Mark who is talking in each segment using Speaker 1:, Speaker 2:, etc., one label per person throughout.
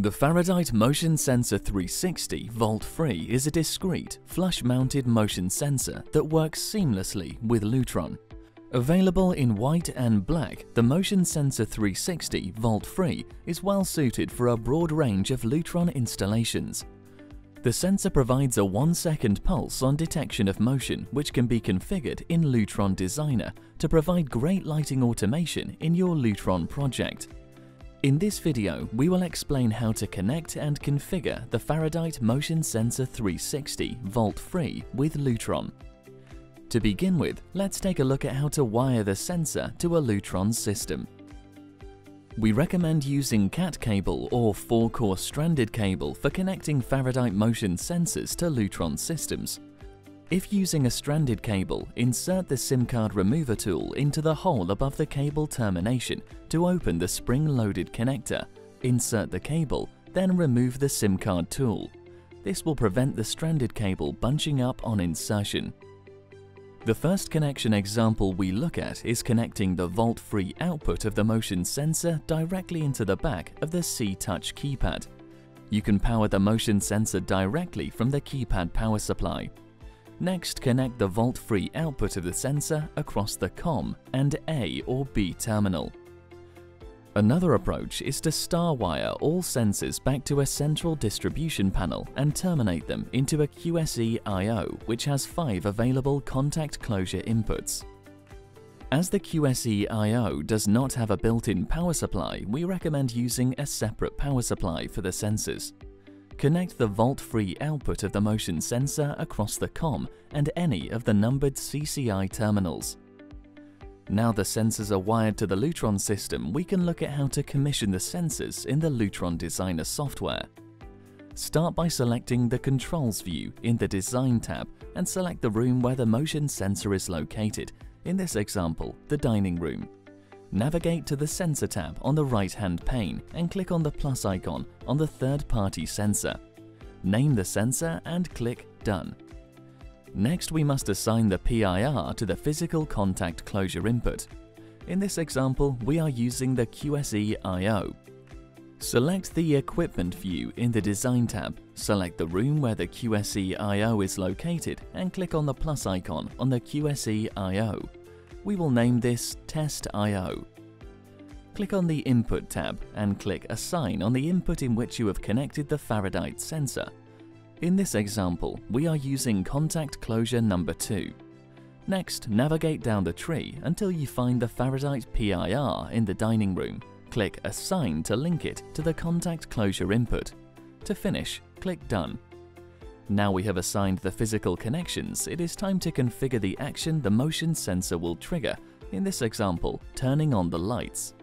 Speaker 1: The Faradite Motion Sensor 360 Volt-Free is a discreet, flush-mounted motion sensor that works seamlessly with Lutron. Available in white and black, the Motion Sensor 360 Volt-Free is well suited for a broad range of Lutron installations. The sensor provides a 1-second pulse on detection of motion which can be configured in Lutron Designer to provide great lighting automation in your Lutron project. In this video, we will explain how to connect and configure the Faradite Motion Sensor 360 Volt-Free with Lutron. To begin with, let's take a look at how to wire the sensor to a Lutron system. We recommend using CAT cable or 4-core stranded cable for connecting Faradite motion sensors to Lutron systems. If using a stranded cable, insert the SIM card remover tool into the hole above the cable termination to open the spring-loaded connector. Insert the cable, then remove the SIM card tool. This will prevent the stranded cable bunching up on insertion. The first connection example we look at is connecting the volt-free output of the motion sensor directly into the back of the SeeTouch keypad. You can power the motion sensor directly from the keypad power supply. Next, connect the volt-free output of the sensor across the COM and A or B terminal. Another approach is to star wire all sensors back to a central distribution panel and terminate them into a QSE I.O. which has five available contact closure inputs. As the QSE I.O. does not have a built-in power supply, we recommend using a separate power supply for the sensors. Connect the volt-free output of the motion sensor across the COM and any of the numbered CCI terminals. Now the sensors are wired to the Lutron system, we can look at how to commission the sensors in the Lutron Designer software. Start by selecting the Controls view in the Design tab and select the room where the motion sensor is located, in this example, the dining room. Navigate to the Sensor tab on the right-hand pane and click on the plus icon on the third-party sensor. Name the sensor and click Done. Next, we must assign the PIR to the physical contact closure input. In this example, we are using the QSE I.O. Select the Equipment view in the Design tab, select the room where the QSE I.O. is located and click on the plus icon on the QSE I.O. We will name this Test I.O. Click on the Input tab and click Assign on the input in which you have connected the Faradite sensor. In this example, we are using contact closure number 2. Next, navigate down the tree until you find the Faradite PIR in the dining room. Click Assign to link it to the contact closure input. To finish, click Done. Now we have assigned the physical connections, it is time to configure the action the motion sensor will trigger, in this example, turning on the lights.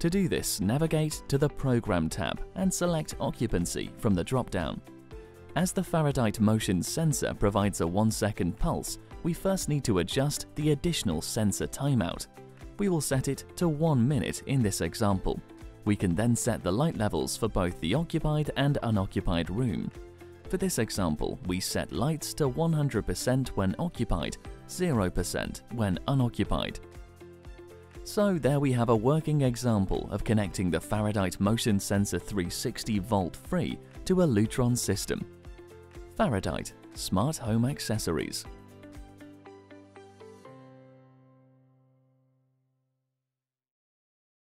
Speaker 1: To do this, navigate to the Program tab and select Occupancy from the drop-down. As the Faradite motion sensor provides a 1 second pulse, we first need to adjust the additional sensor timeout. We will set it to 1 minute in this example. We can then set the light levels for both the occupied and unoccupied room. For this example, we set lights to 100% when occupied, 0% when unoccupied. So there we have a working example of connecting the Faradite Motion Sensor 360 Volt-Free to a Lutron system. Faradite Smart Home Accessories